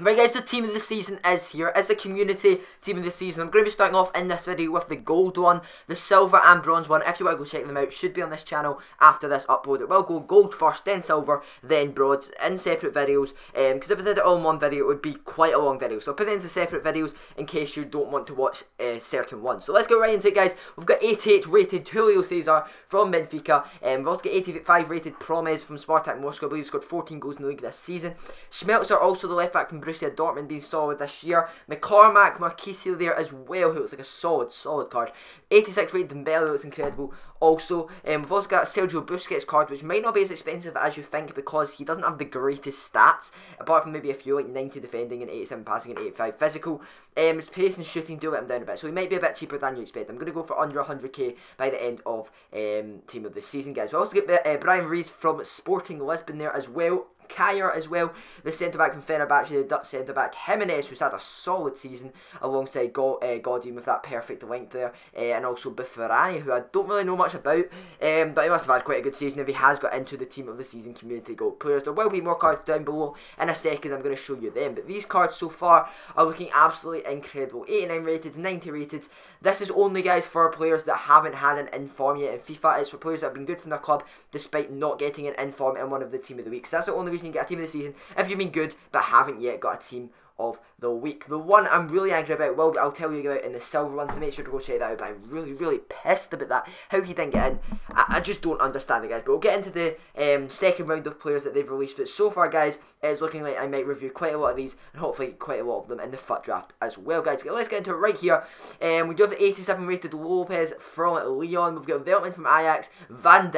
Right guys, the team of the season is here. As the community team of the season, I'm going to be starting off in this video with the gold one, the silver and bronze one. If you want to go check them out, should be on this channel after this upload. It will go gold first, then silver, then bronze, in separate videos. Because um, if I did it all in one video, it would be quite a long video. So I'll put it into separate videos in case you don't want to watch uh, certain ones. So let's get right into it guys. We've got 88 rated Julio Cesar from Benfica. Um, we've also got 85 rated Promes from Spartak Moscow. I believe he scored 14 goals in the league this season. Schmelzer also the left back from Borussia Dortmund being solid this year. McCormack, Marchisio there as well, who looks like a solid, solid card. 86 rated Dembele looks incredible. Also, um, we've also got Sergio Busquets card, which might not be as expensive as you think because he doesn't have the greatest stats, apart from maybe a few like 90 defending and 87 passing and 85 physical. Um, his pace and shooting do let him down a bit, so he might be a bit cheaper than you expect. I'm going to go for under 100k by the end of um, team of the season, guys. We also get uh, Bryan Ruiz from Sporting Lisbon there as well. Kjaer as well, the centre back from Fenerbahce, the Dutch centre back Jimenez, who's had a solid season alongside God, uh, Godin with that perfect length there, uh, and also Buffarini, who I don't really know much about, um, but he must have had quite a good season if he has got into the team of the season community goal players. There will be more cards down below in a second. I'm going to show you them, but these cards so far are looking absolutely incredible. 89 rated, 90 rated. This is only guys for players that haven't had an inform yet in FIFA. It's for players that have been good from their club despite not getting an inform in one of the team of the week. So that's the only reason you get a team of the season if you've been good but haven't yet got a team of the week. The one I'm really angry about, well, I'll tell you about in the silver one, so make sure to go check that out. But I'm really, really pissed about that. How he didn't get in, I, I just don't understand it, guys. But we'll get into the um, second round of players that they've released. But so far, guys, it's looking like I might review quite a lot of these, and hopefully quite a lot of them in the FUT draft as well, guys. Let's get into it right here. Um, we do have the 87 rated Lopez from Lyon. We've got Veltman from Ajax, Van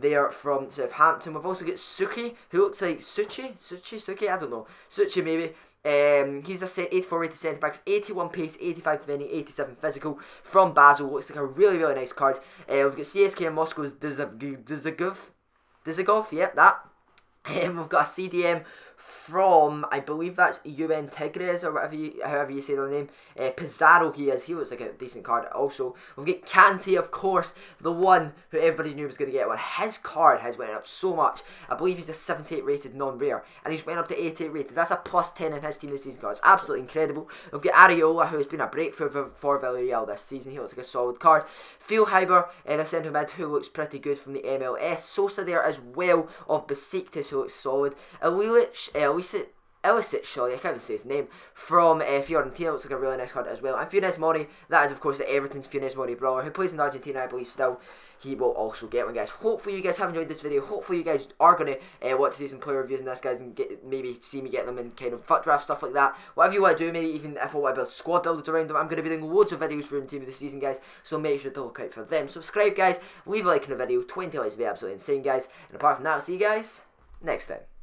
Dijk are from Southampton. We've also got Suki, who looks like Suchi, Suchi, Suki, I don't know, Suchi maybe. Um, he's a 84 rated centre back, 81 pace, 85 defending, 87 physical from Basel. Looks like a really, really nice card. Uh, we've got CSK and Moscow's Dzagov, Dzagov, yep, that. Um, we've got a CDM from I believe that's UN Tigres or whatever you however you say their name. Uh, Pizarro he is. He looks like a decent card. Also, we've got Kante, of course, the one who everybody knew was going to get one. His card has went up so much. I believe he's a 78 rated non-rare, and he's went up to 88 rated. That's a plus 10 in his team this season. Cards absolutely incredible. We've got Areola, who has been a breakthrough for, for Villarreal this season. He looks like a solid card. Phil Hyber, uh, the centre mid, who looks pretty good from the MLS. Sosa there as well of Besiktas, who looks solid. Ililich, uh, Ilicic, Ilicic, sorry, I can't even say his name, from uh, Fiorentina, looks like a really nice card as well. And Funes Mori, that is of course the Everton's Funes Mori brother, who plays in Argentina, I believe, still. He will also get one, guys. Hopefully you guys have enjoyed this video. Hopefully you guys are going to uh, want to see some player reviews in this, guys, and get maybe see me get them in kind of FUT draft, stuff like that. Whatever you want to do, maybe even if I want to build squad builders around them, I'm going to be doing loads of videos for the team the season, guys, so make sure to look out for them. Subscribe, guys, leave a like in the video, 20 likes would be absolutely insane, guys. And apart from that, I'll see you guys next time.